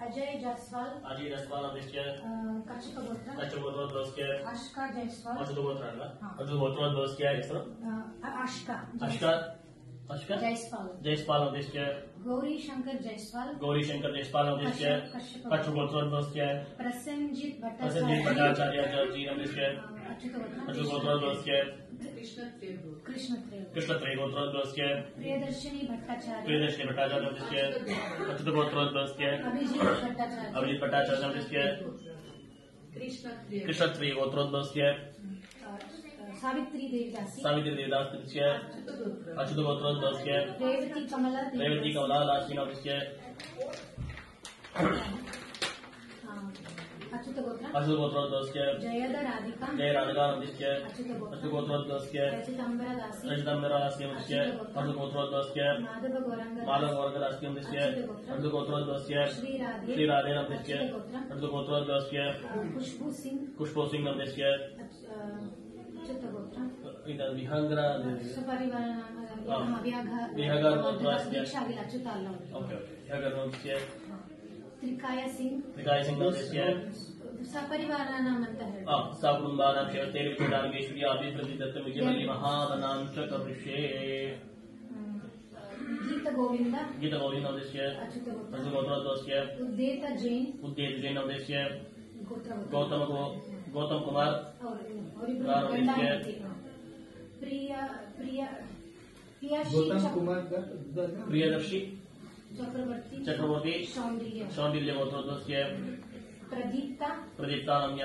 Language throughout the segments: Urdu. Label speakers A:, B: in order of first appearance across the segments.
A: اجے جسوال
B: اجے جسوال گوتر اللہ جیسپال
A: گوری شنکر جیسوال
B: گوری شنکر جیسوال ہے
A: کچھ
B: گوتر ہے
A: پرسنجیت بھٹاچاریہ
B: جی ہے
A: اچھو گوتر
B: ہے
A: کرشن
B: تری گوتر ہے
A: پریدرشنی بھٹاچاریہ پریدرشنی
B: بھٹاچاریہ ہے اچھو گوتر ہے
A: ابھیجیت بھٹاچاریہ
B: ہے
C: کرشن
B: تری گوتر ہے
C: ساس
B: گوتر
A: روتی کمل
B: گوتر
A: جی
B: راجداسوتر
A: بالکل
B: خوشبو سنگ گیت گوندہ
A: جیت جین ಗೌತಮ್
B: ಗೌತಮ್ ಕುಮಾರ್ ಪ್ರಿಯದರ್ಶಿ
A: ಚಕ್ರವರ್ತಿ
B: ಸೌಂದಿಲ್ಯ
A: ಪ್ರದೀಪ್ತ
B: ಪ್ರದೀಪ್ತ ರಮ್ಯ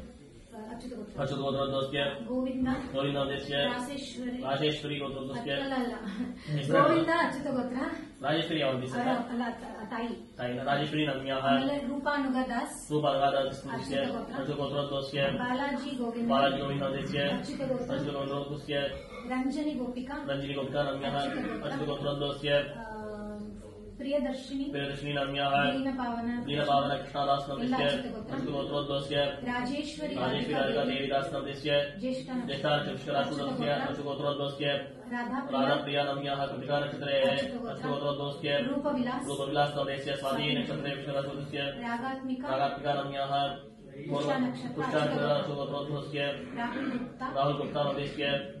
A: ارچوت
B: گوتر دوست
A: گوندہ
B: گوندیہ گوتم پسیا
A: گوندہ گوتھ
B: راجیشری نامیا
A: روپان
B: گوتر دوسرے
A: بالاجی
B: گوبندیہ
A: رنجنی گوپکا۔
B: رنجنی گوپیکا نمیا نا ارجت گوتر دوست نمیاہ راہل گپتا ودیش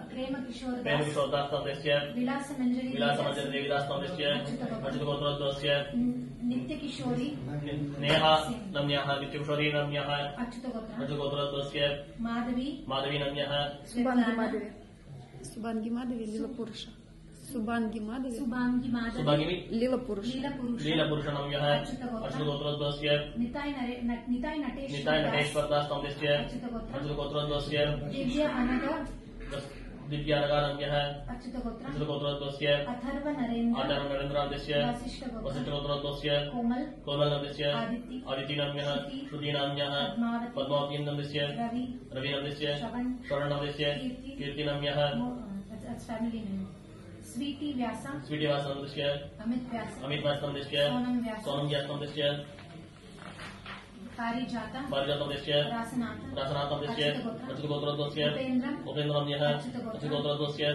A: نمت گوتر گوتر
B: داس
D: تم
A: گوتر
B: دنیا روان گوتر
A: نرد گوتر
B: پدم سے روینندس امیت سوند
A: رسٹر گو
B: روشیا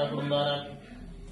A: گو
B: ر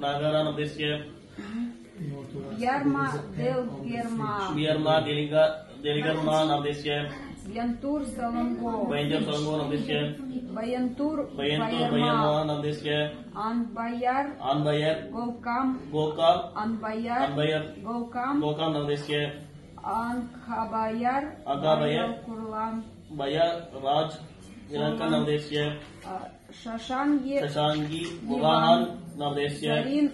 B: ناگارا نیشما
D: دیو گرما گرما
B: دیگر ماں نیشیہ
E: گوکام
B: گوکال
E: انبیا گوکام
B: گوکام ندیشیہ
E: کور
B: راجا ندیشیہ
E: شانگی
B: نویسیہ
E: تین